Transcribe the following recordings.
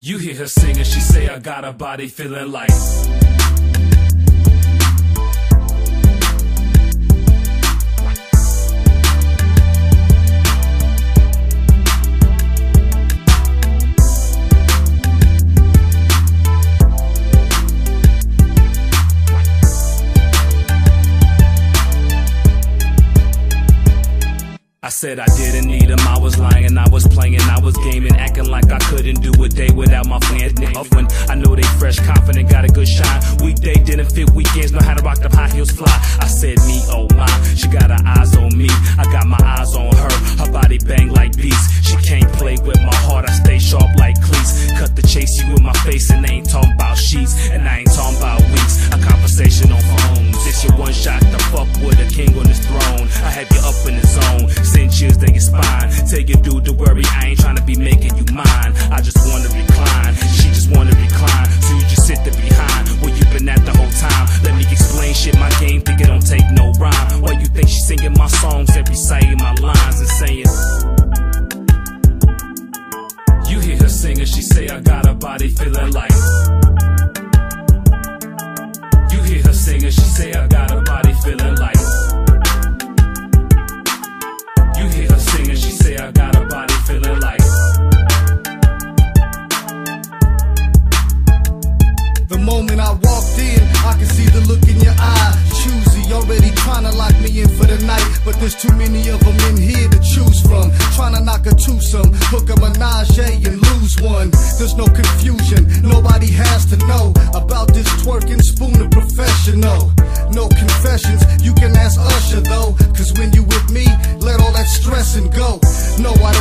You hear her singing, she say I got a body feeling like said I didn't need him, I was lying, I was playing, I was gaming, acting like I couldn't do a day without my friends. When I know they fresh, confident, got a good shine. Weekday didn't fit weekends, know how to rock the high heels fly. I said me, oh my, she got her eyes on me, I got my eyes on her. Her body bang like beats, she can't play with my heart, I stay sharp like cleats. Cut the chase, you in my face, and ain't talking say I got a body feeling like. You hear her singing, she say I got a body feeling like The moment I walked in, I can see the look in your eye. Choosy, already trying to lock me in for the night. But there's too many of them There's no confusion, nobody has to know about this twerking spoon of professional. No confessions, you can ask Usher though. Cause when you with me, let all that stressing go. No, I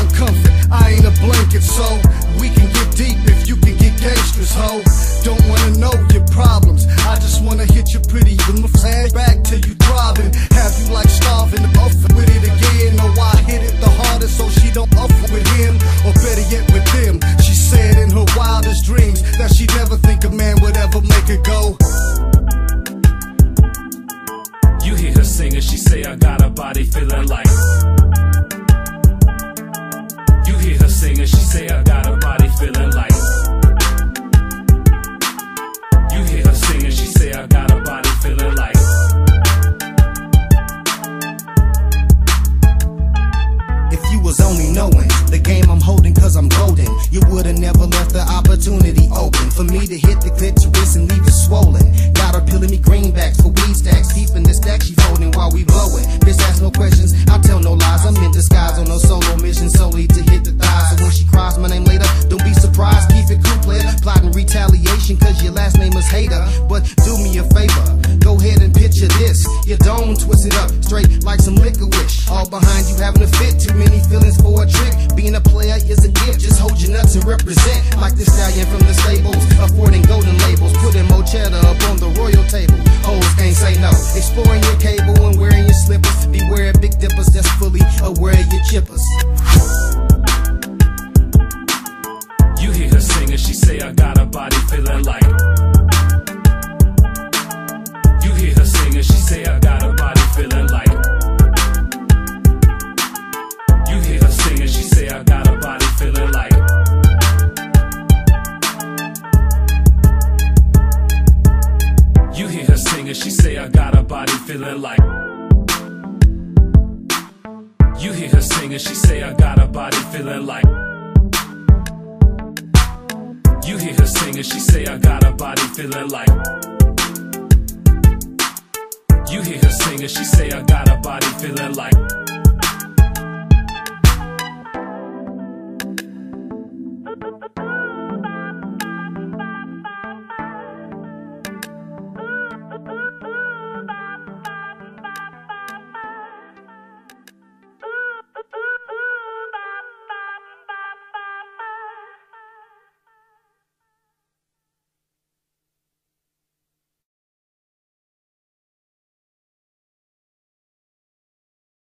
body feeling like You hear her singing, she say I got a body feeling like You hear her singing, she say I got a body feeling like If you was only knowing the game I'm holding cause I'm golden, you would've never left the opportunity. Open for me to hit the clitoris and leave it swollen. Got her peeling me greenbacks for weed stacks, keeping the stack she folding while we blowing. Bitch, ask no questions, I tell no lies. I'm in disguise on a solo mission solely to hit the thighs. So when she cries my name later, don't be surprised, keep it cool, player. Plotting retaliation cause your last name is Hater. But do me a favor, go ahead and picture this. Your dome twisted up, straight like some liquor wish. All behind you having a fit, too many feelings for a trick. Being a player is a gift, just hold your nuts and represent. Like the Exploring your cable and wearing your slippers. Beware of big dippers that's fully aware of your chippers. You hear her singing, she say I got a body feeling like You hear her singing, she say I got a body feeling like You hear her singing, she say I got a body feeling like You hear her singing, she say I got a body feeling like You hear her singing, she say I got a body feeling like You hear her singing, she say I got a body feeling like You hear her singing, she say I got a body feeling like